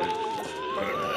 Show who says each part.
Speaker 1: Oh,